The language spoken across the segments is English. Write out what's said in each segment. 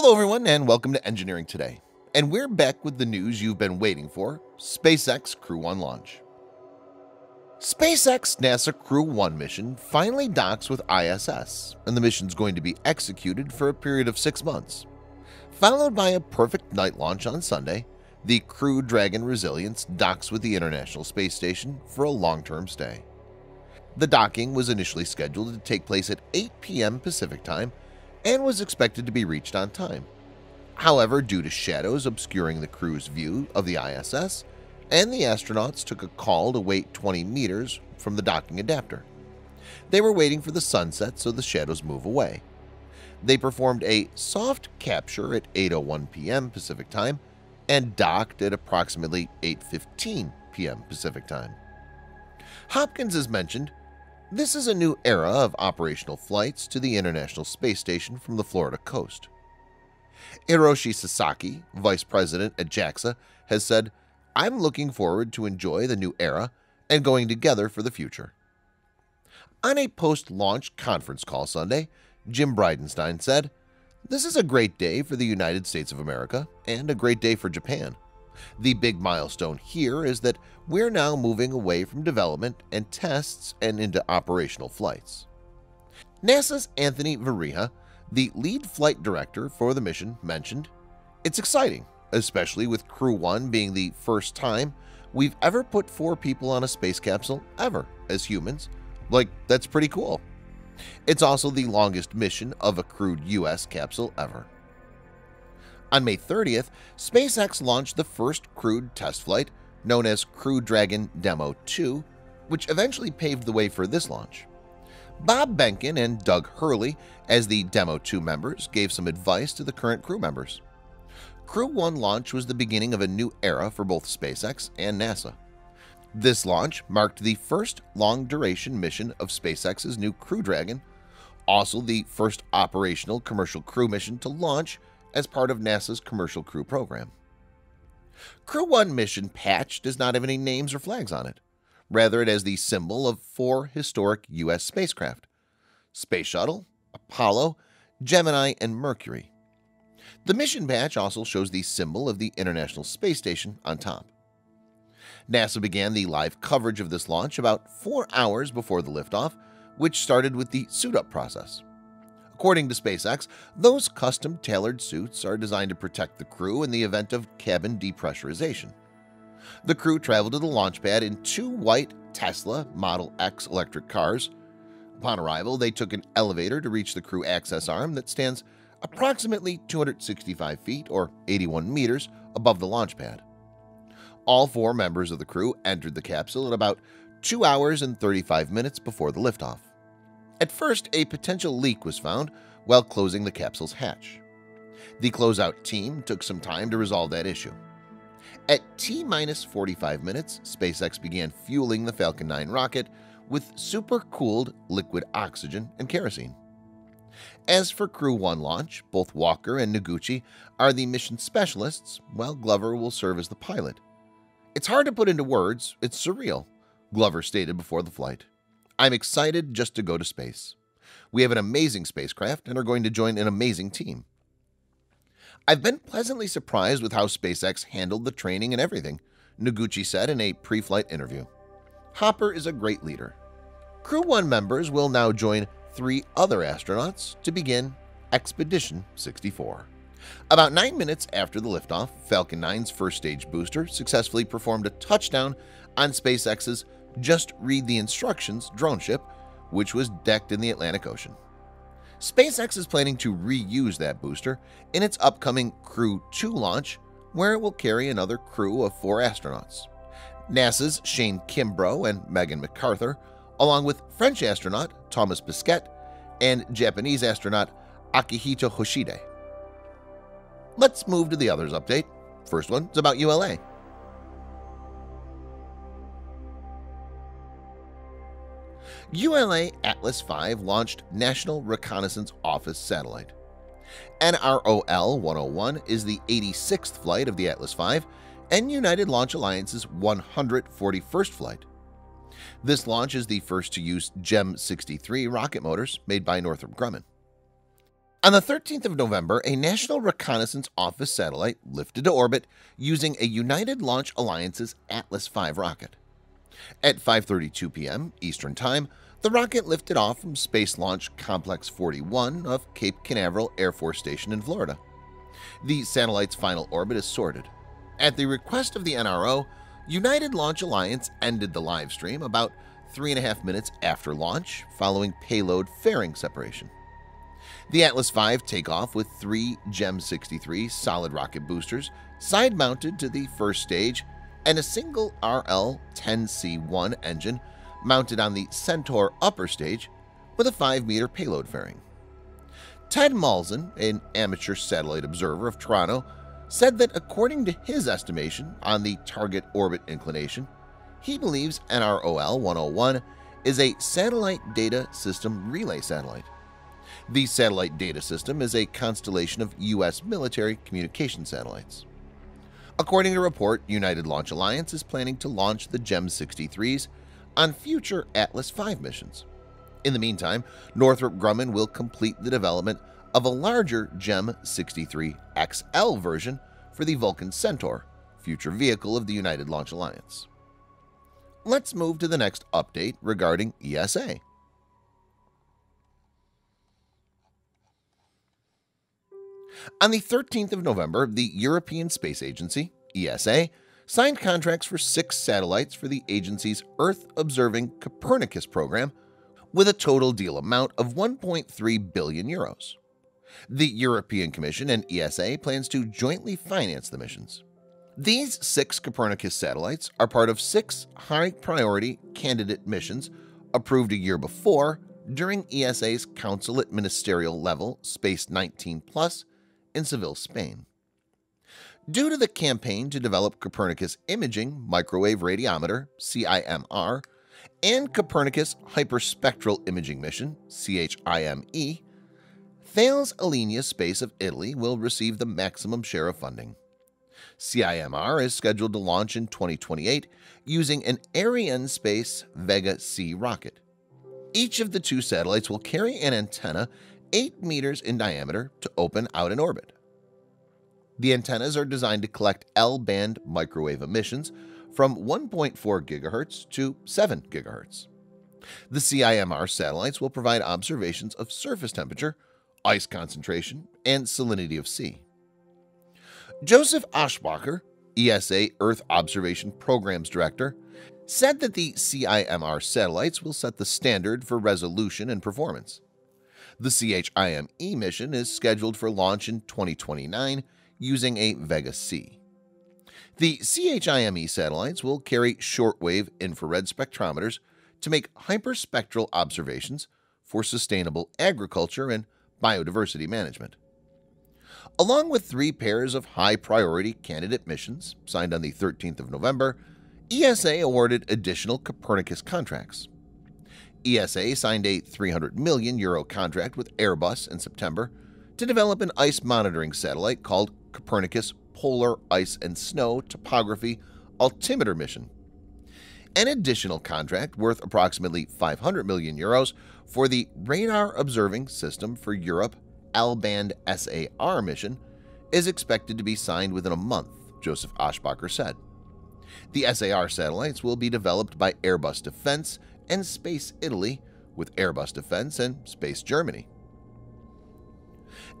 Hello everyone and welcome to Engineering Today. And we're back with the news you've been waiting for, SpaceX Crew 1 launch. SpaceX NASA Crew 1 mission finally docks with ISS, and the mission's going to be executed for a period of six months. Followed by a perfect night launch on Sunday, the Crew Dragon Resilience docks with the International Space Station for a long-term stay. The docking was initially scheduled to take place at 8 p.m. Pacific Time and was expected to be reached on time. However, due to shadows obscuring the crew's view of the ISS, and the astronauts took a call to wait 20 meters from the docking adapter. They were waiting for the sunset so the shadows move away. They performed a soft capture at 8.01 p.m. Pacific Time and docked at approximately 8.15 p.m. Pacific Time. Hopkins has mentioned this is a new era of operational flights to the International Space Station from the Florida coast. Hiroshi Sasaki, vice president at JAXA, has said, I'm looking forward to enjoy the new era and going together for the future. On a post-launch conference call Sunday, Jim Bridenstine said, This is a great day for the United States of America and a great day for Japan. The big milestone here is that we're now moving away from development and tests and into operational flights. NASA's Anthony Vareha, the lead flight director for the mission, mentioned, It's exciting, especially with Crew 1 being the first time we've ever put four people on a space capsule ever as humans. Like, that's pretty cool. It's also the longest mission of a crewed U.S. capsule ever. On May 30th, SpaceX launched the first crewed test flight, known as Crew Dragon Demo 2, which eventually paved the way for this launch. Bob Behnken and Doug Hurley, as the Demo 2 members, gave some advice to the current crew members. Crew 1 launch was the beginning of a new era for both SpaceX and NASA. This launch marked the first long-duration mission of SpaceX's new Crew Dragon, also the first operational commercial crew mission to launch as part of NASA's Commercial Crew program. Crew 1 mission patch does not have any names or flags on it. Rather, it has the symbol of four historic U.S. spacecraft, Space Shuttle, Apollo, Gemini, and Mercury. The mission patch also shows the symbol of the International Space Station on top. NASA began the live coverage of this launch about four hours before the liftoff, which started with the suit-up process. According to SpaceX, those custom-tailored suits are designed to protect the crew in the event of cabin depressurization. The crew traveled to the launch pad in two white Tesla Model X electric cars. Upon arrival, they took an elevator to reach the crew access arm that stands approximately 265 feet or 81 meters above the launch pad. All four members of the crew entered the capsule at about 2 hours and 35 minutes before the liftoff. At first, a potential leak was found while closing the capsule's hatch. The closeout team took some time to resolve that issue. At T-45 minutes, SpaceX began fueling the Falcon 9 rocket with super-cooled liquid oxygen and kerosene. As for Crew 1 launch, both Walker and Noguchi are the mission specialists, while Glover will serve as the pilot. It's hard to put into words, it's surreal, Glover stated before the flight. I'm excited just to go to space. We have an amazing spacecraft and are going to join an amazing team. I've been pleasantly surprised with how SpaceX handled the training and everything, Noguchi said in a pre-flight interview. Hopper is a great leader. Crew 1 members will now join three other astronauts to begin Expedition 64. About nine minutes after the liftoff, Falcon 9's first stage booster successfully performed a touchdown on SpaceX's just read the instructions drone ship, which was decked in the Atlantic Ocean. SpaceX is planning to reuse that booster in its upcoming Crew 2 launch, where it will carry another crew of four astronauts. NASA's Shane Kimbrough and Megan McArthur, along with French astronaut Thomas Pesquet and Japanese astronaut Akihiko Hoshide. Let's move to the others update. First one is about ULA. ULA Atlas V launched National Reconnaissance Office satellite. NROL 101 is the 86th flight of the Atlas V and United Launch Alliance's 141st flight. This launch is the first to use GEM 63 rocket motors made by Northrop Grumman. On the 13th of November, a National Reconnaissance Office satellite lifted to orbit using a United Launch Alliance's Atlas V rocket. At 5.32 p.m. Eastern Time, the rocket lifted off from Space Launch Complex 41 of Cape Canaveral Air Force Station in Florida. The satellite's final orbit is sorted. At the request of the NRO, United Launch Alliance ended the live stream about three and a half minutes after launch following payload fairing separation. The Atlas V takeoff with three GEM 63 solid rocket boosters side-mounted to the first stage and a single RL-10C1 engine mounted on the Centaur upper stage with a 5-meter payload fairing. Ted Molczan, an amateur satellite observer of Toronto, said that according to his estimation on the target orbit inclination, he believes NROL 101 is a Satellite Data System Relay satellite. The Satellite Data System is a constellation of U.S. military communication satellites. According to report, United Launch Alliance is planning to launch the GEM 63s on future Atlas V missions. In the meantime, Northrop Grumman will complete the development of a larger GEM 63 XL version for the Vulcan Centaur, future vehicle of the United Launch Alliance. Let's move to the next update regarding ESA. On the 13th of November, the European Space Agency, ESA, signed contracts for six satellites for the agency's Earth-observing Copernicus program with a total deal amount of 1.3 billion euros. The European Commission and ESA plans to jointly finance the missions. These six Copernicus satellites are part of six high-priority candidate missions approved a year before during ESA's Council at Ministerial Level Space 19 Plus in Seville, Spain. Due to the campaign to develop Copernicus Imaging Microwave Radiometer CIMR and Copernicus Hyperspectral Imaging Mission CHIME, Thales Alenia Space of Italy will receive the maximum share of funding. CIMR is scheduled to launch in 2028 using an Arianespace Vega C rocket. Each of the two satellites will carry an antenna 8 meters in diameter to open out in orbit. The antennas are designed to collect L-band microwave emissions from 1.4 GHz to 7 GHz. The CIMR satellites will provide observations of surface temperature, ice concentration, and salinity of sea. Joseph Aschbacher, ESA Earth Observation Programs Director, said that the CIMR satellites will set the standard for resolution and performance. The CHIME mission is scheduled for launch in 2029 using a Vega C. The CHIME satellites will carry shortwave infrared spectrometers to make hyperspectral observations for sustainable agriculture and biodiversity management. Along with three pairs of high-priority candidate missions signed on the 13th of November, ESA awarded additional Copernicus contracts. ESA signed a 300 million euro contract with Airbus in September to develop an ice monitoring satellite called Copernicus Polar Ice and Snow Topography Altimeter Mission. An additional contract worth approximately 500 million euros for the Radar Observing System for Europe L-band SAR mission is expected to be signed within a month, Joseph Aschbacher said. The SAR satellites will be developed by Airbus Defence and Space Italy with Airbus Defence and Space Germany.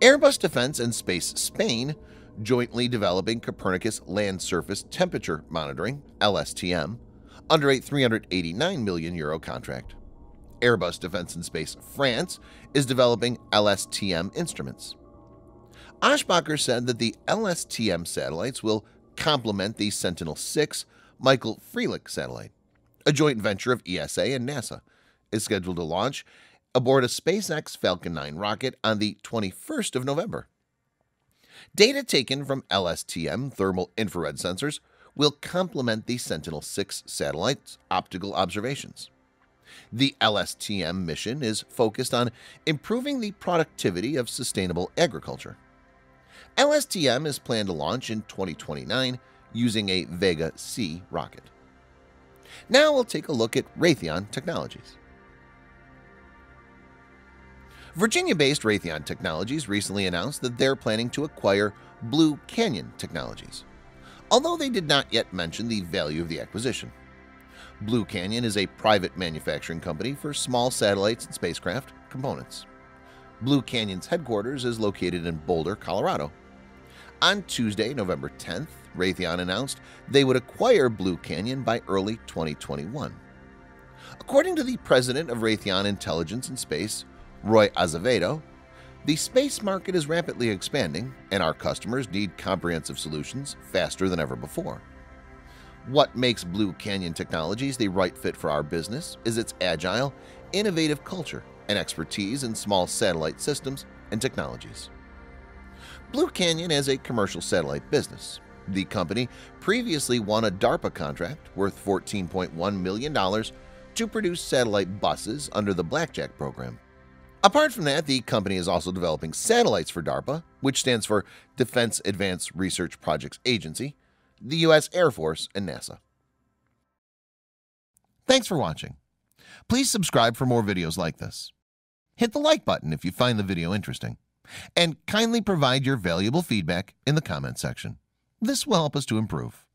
Airbus Defence and Space Spain jointly developing Copernicus Land Surface Temperature Monitoring LSTM under a 389 million euro contract. Airbus Defence and Space France is developing LSTM instruments. Aschbacher said that the LSTM satellites will complement the Sentinel-6 Michael Freilich satellite. A joint venture of ESA and NASA is scheduled to launch aboard a SpaceX Falcon 9 rocket on the 21st of November. Data taken from LSTM thermal infrared sensors will complement the Sentinel-6 satellite's optical observations. The LSTM mission is focused on improving the productivity of sustainable agriculture. LSTM is planned to launch in 2029 using a Vega C rocket. Now we'll take a look at Raytheon Technologies. Virginia-based Raytheon Technologies recently announced that they're planning to acquire Blue Canyon Technologies, although they did not yet mention the value of the acquisition. Blue Canyon is a private manufacturing company for small satellites and spacecraft components. Blue Canyon's headquarters is located in Boulder, Colorado. On Tuesday, November 10th, Raytheon announced they would acquire Blue Canyon by early 2021. According to the president of Raytheon Intelligence and Space, Roy Azevedo, the space market is rapidly expanding and our customers need comprehensive solutions faster than ever before. What makes Blue Canyon Technologies the right fit for our business is its agile, innovative culture and expertise in small satellite systems and technologies. Blue Canyon is a commercial satellite business. The company previously won a DARPA contract worth $14.1 million to produce satellite buses under the Blackjack program. Apart from that, the company is also developing satellites for DARPA, which stands for Defense Advanced Research Projects Agency, the U.S. Air Force, and NASA. Thanks for watching. Please subscribe for more videos like this. Hit the like button if you find the video interesting, and kindly provide your valuable feedback in the comment section. This will help us to improve.